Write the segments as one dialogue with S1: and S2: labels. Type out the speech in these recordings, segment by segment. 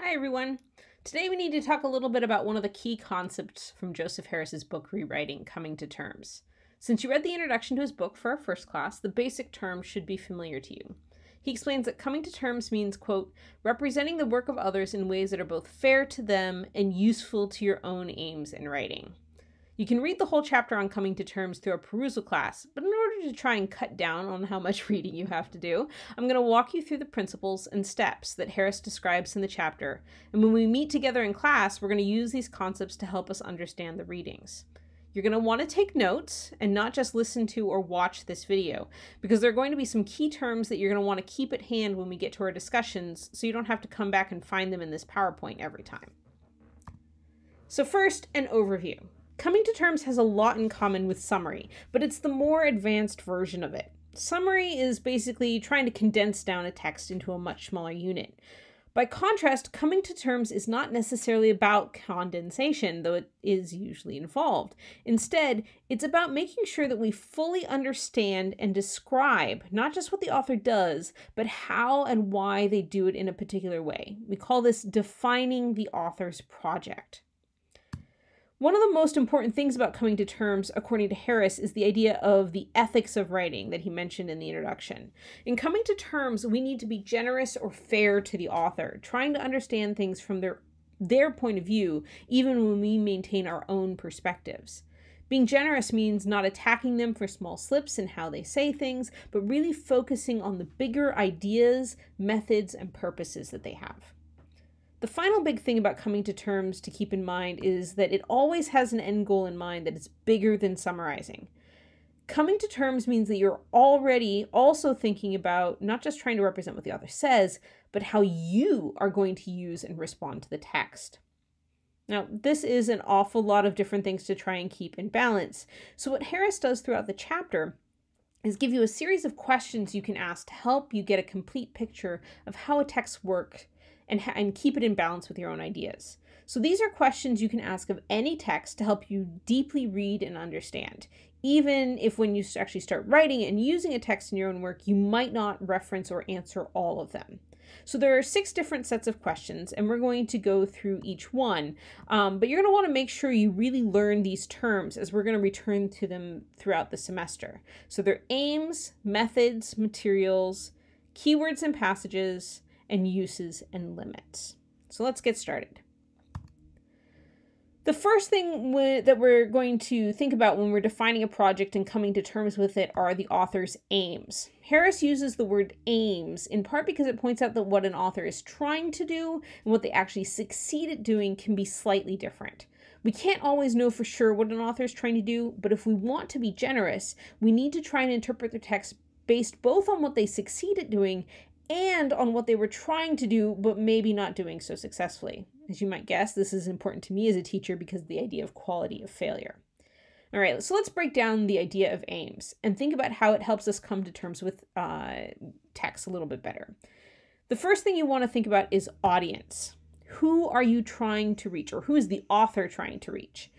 S1: Hi, everyone. Today we need to talk a little bit about one of the key concepts from Joseph Harris's book Rewriting Coming to Terms. Since you read the introduction to his book for our first class, the basic terms should be familiar to you. He explains that coming to terms means, quote, representing the work of others in ways that are both fair to them and useful to your own aims in writing. You can read the whole chapter on coming to terms through a Perusall class, but in order to try and cut down on how much reading you have to do, I'm going to walk you through the principles and steps that Harris describes in the chapter. And when we meet together in class, we're going to use these concepts to help us understand the readings. You're going to want to take notes and not just listen to or watch this video, because there are going to be some key terms that you're going to want to keep at hand when we get to our discussions so you don't have to come back and find them in this PowerPoint every time. So, first, an overview. Coming to Terms has a lot in common with Summary, but it's the more advanced version of it. Summary is basically trying to condense down a text into a much smaller unit. By contrast, coming to terms is not necessarily about condensation, though it is usually involved. Instead, it's about making sure that we fully understand and describe not just what the author does, but how and why they do it in a particular way. We call this defining the author's project. One of the most important things about coming to terms, according to Harris, is the idea of the ethics of writing that he mentioned in the introduction. In coming to terms, we need to be generous or fair to the author, trying to understand things from their their point of view, even when we maintain our own perspectives. Being generous means not attacking them for small slips in how they say things, but really focusing on the bigger ideas, methods, and purposes that they have. The final big thing about coming to terms to keep in mind is that it always has an end goal in mind that is bigger than summarizing. Coming to terms means that you're already also thinking about not just trying to represent what the author says, but how you are going to use and respond to the text. Now, this is an awful lot of different things to try and keep in balance. So, what Harris does throughout the chapter is give you a series of questions you can ask to help you get a complete picture of how a text works and, ha- and keep it in balance with your own ideas. So these are questions you can ask of any text to help you deeply read and understand. Even if when you actually start writing and using a text in your own work, you might not reference or answer all of them. So there are six different sets of questions, and we're going to go through each one. Um, but you're going to want to make sure you really learn these terms as we're going to return to them throughout the semester. So they're aims, methods, materials, keywords and passages, and uses and limits. So let's get started. The first thing that we're going to think about when we're defining a project and coming to terms with it are the author's aims. Harris uses the word aims in part because it points out that what an author is trying to do and what they actually succeed at doing can be slightly different. We can't always know for sure what an author is trying to do, but if we want to be generous, we need to try and interpret the text based both on what they succeed at doing and on what they were trying to do, but maybe not doing so successfully. As you might guess, this is important to me as a teacher because of the idea of quality of failure. All right, so let's break down the idea of aims and think about how it helps us come to terms with uh, text a little bit better. The first thing you want to think about is audience. Who are you trying to reach, or who is the author trying to reach?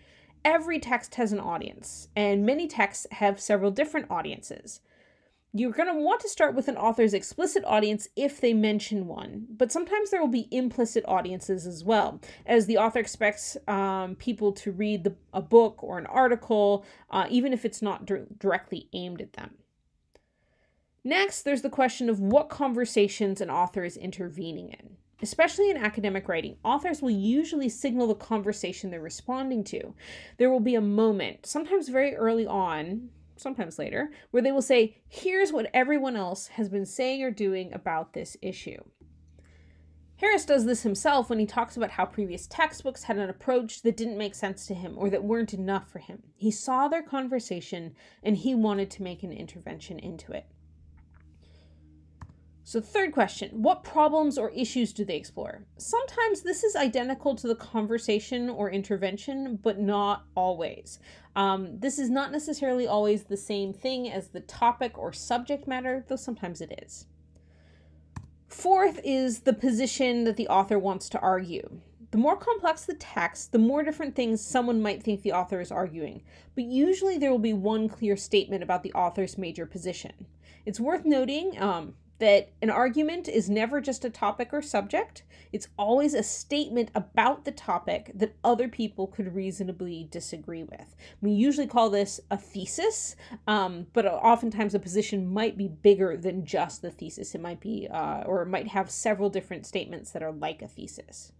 S1: Every text has an audience, and many texts have several different audiences. You're going to want to start with an author's explicit audience if they mention one, but sometimes there will be implicit audiences as well, as the author expects um, people to read the, a book or an article, uh, even if it's not directly aimed at them. Next, there's the question of what conversations an author is intervening in. Especially in academic writing, authors will usually signal the conversation they're responding to. There will be a moment, sometimes very early on, sometimes later, where they will say, here's what everyone else has been saying or doing about this issue. Harris does this himself when he talks about how previous textbooks had an approach that didn't make sense to him or that weren't enough for him. He saw their conversation and he wanted to make an intervention into it. So, third question What problems or issues do they explore? Sometimes this is identical to the conversation or intervention, but not always. Um, this is not necessarily always the same thing as the topic or subject matter, though sometimes it is. Fourth is the position that the author wants to argue. The more complex the text, the more different things someone might think the author is arguing, but usually there will be one clear statement about the author's major position. It's worth noting, um, that an argument is never just a topic or subject, it's always a statement about the topic that other people could reasonably disagree with. We usually call this a thesis, um, but oftentimes a position might be bigger than just the thesis. It might be, uh, or it might have several different statements that are like a thesis.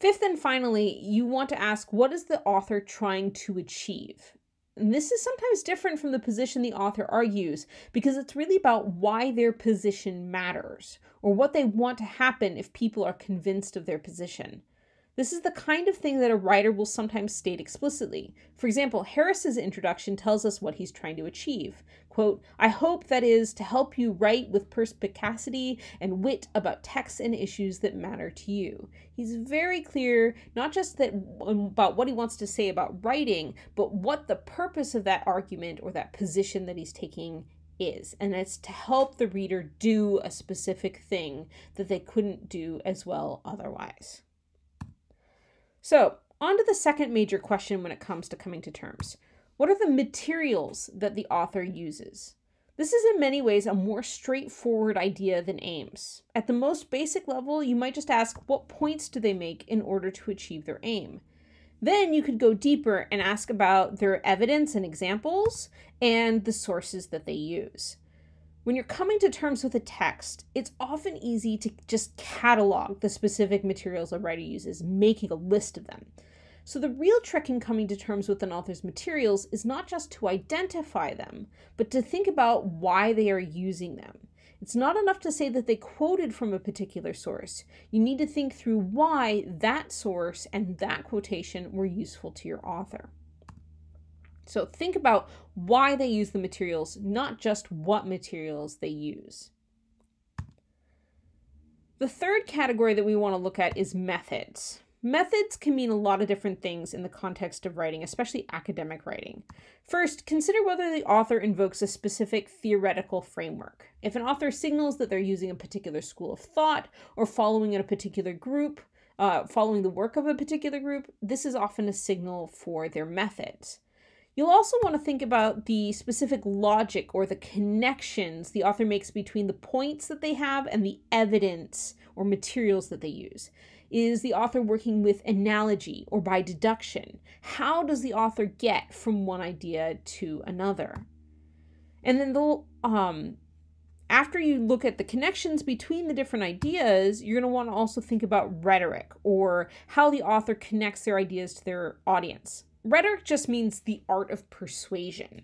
S1: Fifth and finally, you want to ask what is the author trying to achieve? This is sometimes different from the position the author argues because it's really about why their position matters or what they want to happen if people are convinced of their position. This is the kind of thing that a writer will sometimes state explicitly. For example, Harris's introduction tells us what he's trying to achieve. Quote, I hope that is to help you write with perspicacity and wit about texts and issues that matter to you. He's very clear, not just that about what he wants to say about writing, but what the purpose of that argument or that position that he's taking is. And it's to help the reader do a specific thing that they couldn't do as well otherwise. So, on to the second major question when it comes to coming to terms. What are the materials that the author uses? This is in many ways a more straightforward idea than aims. At the most basic level, you might just ask what points do they make in order to achieve their aim. Then you could go deeper and ask about their evidence and examples and the sources that they use. When you're coming to terms with a text, it's often easy to just catalog the specific materials a writer uses, making a list of them. So, the real trick in coming to terms with an author's materials is not just to identify them, but to think about why they are using them. It's not enough to say that they quoted from a particular source. You need to think through why that source and that quotation were useful to your author. So think about why they use the materials, not just what materials they use. The third category that we want to look at is methods. Methods can mean a lot of different things in the context of writing, especially academic writing. First, consider whether the author invokes a specific theoretical framework. If an author signals that they're using a particular school of thought or following in a particular group, uh, following the work of a particular group, this is often a signal for their methods. You'll also want to think about the specific logic or the connections the author makes between the points that they have and the evidence or materials that they use. Is the author working with analogy or by deduction? How does the author get from one idea to another? And then they'll um after you look at the connections between the different ideas, you're going to want to also think about rhetoric or how the author connects their ideas to their audience. Rhetoric just means the art of persuasion.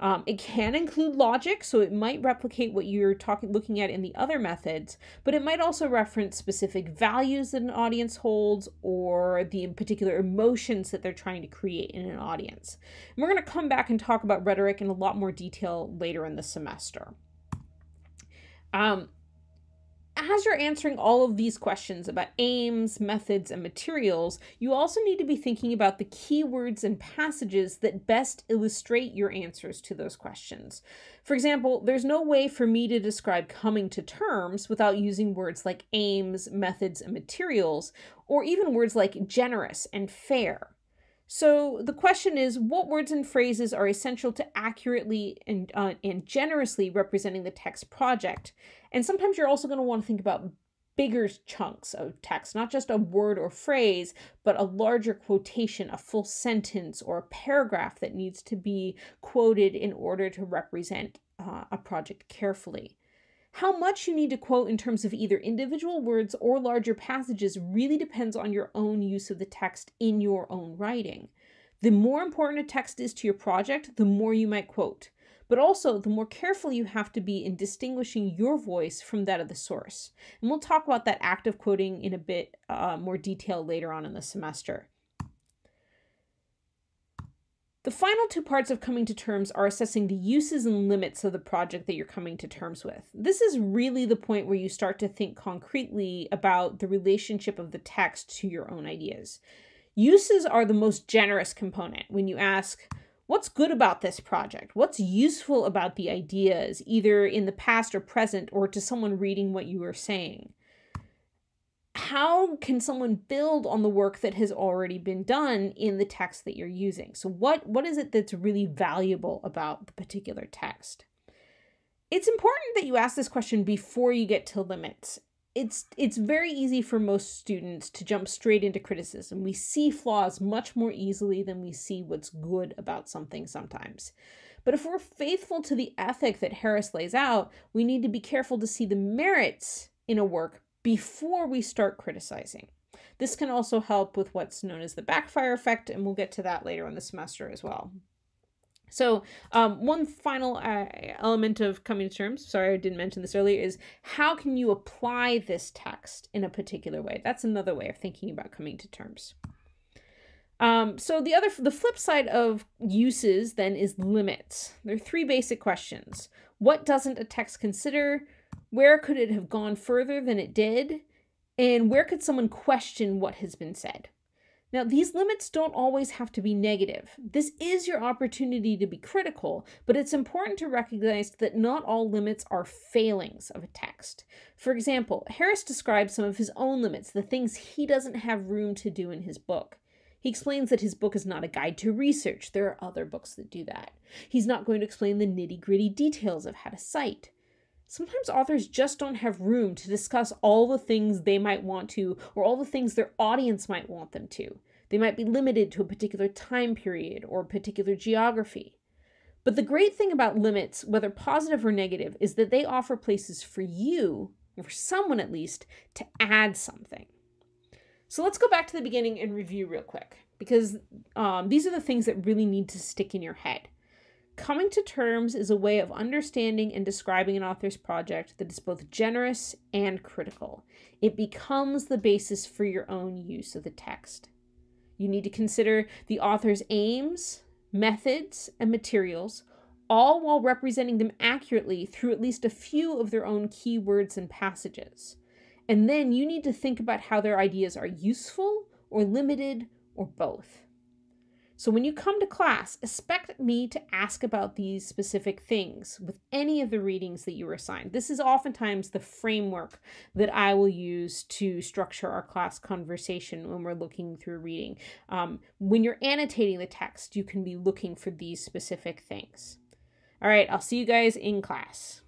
S1: Um, it can include logic, so it might replicate what you're talking looking at in the other methods, but it might also reference specific values that an audience holds or the particular emotions that they're trying to create in an audience. And we're going to come back and talk about rhetoric in a lot more detail later in the semester. Um, as you're answering all of these questions about aims, methods, and materials, you also need to be thinking about the keywords and passages that best illustrate your answers to those questions. For example, there's no way for me to describe coming to terms without using words like aims, methods, and materials, or even words like generous and fair. So the question is what words and phrases are essential to accurately and, uh, and generously representing the text project? And sometimes you're also going to want to think about bigger chunks of text, not just a word or phrase, but a larger quotation, a full sentence, or a paragraph that needs to be quoted in order to represent uh, a project carefully. How much you need to quote in terms of either individual words or larger passages really depends on your own use of the text in your own writing. The more important a text is to your project, the more you might quote. But also, the more careful you have to be in distinguishing your voice from that of the source. And we'll talk about that active quoting in a bit uh, more detail later on in the semester. The final two parts of coming to terms are assessing the uses and limits of the project that you're coming to terms with. This is really the point where you start to think concretely about the relationship of the text to your own ideas. Uses are the most generous component when you ask, What's good about this project? What's useful about the ideas, either in the past or present, or to someone reading what you are saying? How can someone build on the work that has already been done in the text that you're using so what what is it that's really valuable about the particular text It's important that you ask this question before you get to limits. It's it's very easy for most students to jump straight into criticism. We see flaws much more easily than we see what's good about something sometimes. But if we're faithful to the ethic that Harris lays out, we need to be careful to see the merits in a work before we start criticizing. This can also help with what's known as the backfire effect, and we'll get to that later in the semester as well. So, um, one final uh, element of coming to terms, sorry I didn't mention this earlier, is how can you apply this text in a particular way? That's another way of thinking about coming to terms. Um, so the other, the flip side of uses then is limits. There are three basic questions. What doesn't a text consider? Where could it have gone further than it did? And where could someone question what has been said? Now, these limits don't always have to be negative. This is your opportunity to be critical, but it's important to recognize that not all limits are failings of a text. For example, Harris describes some of his own limits, the things he doesn't have room to do in his book. He explains that his book is not a guide to research. There are other books that do that. He's not going to explain the nitty gritty details of how to cite sometimes authors just don't have room to discuss all the things they might want to or all the things their audience might want them to. They might be limited to a particular time period or a particular geography. But the great thing about limits, whether positive or negative, is that they offer places for you, or for someone at least, to add something. So let's go back to the beginning and review real quick, because um, these are the things that really need to stick in your head. Coming to terms is a way of understanding and describing an author's project that is both generous and critical. It becomes the basis for your own use of the text. You need to consider the author's aims, methods, and materials, all while representing them accurately through at least a few of their own key words and passages. And then you need to think about how their ideas are useful or limited or both. So when you come to class, expect me to ask about these specific things with any of the readings that you were assigned. This is oftentimes the framework that I will use to structure our class conversation when we're looking through reading. Um, when you're annotating the text, you can be looking for these specific things. All right, I'll see you guys in class.